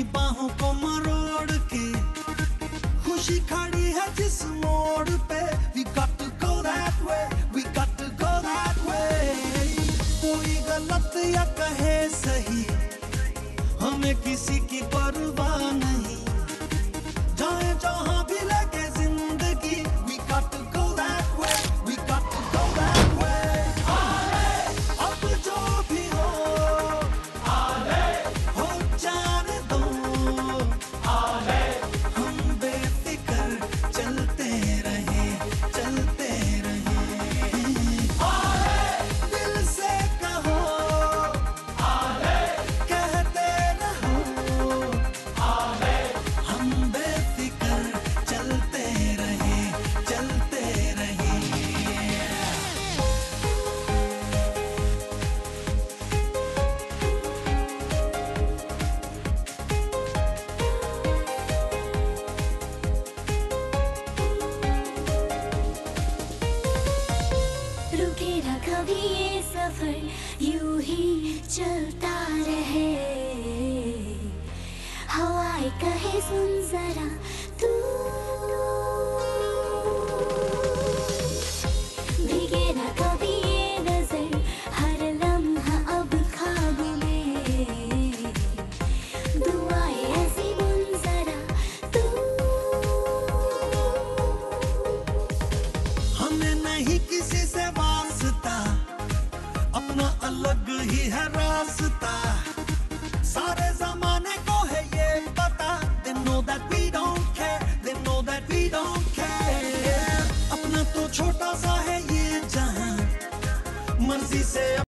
अपनी बाहों को मरोड़ के। खुशी खड़ी है जिस मोड़ पे। We got to go that way we got to go that way कोई गलत या कहे सही, हमें किसी की परवाह नहीं। जाए जहाँ भी लगे ज़िंदगी कभी ये सफ़र यू ही चलता रहे। हवाएँ कहे सुन जरा तू अलग ही है रास्ता सारे जमाने को है ये पता they know that we don't care they know that we don't care अपना तो छोटा सा है ये जहाँ मर्ज़ी से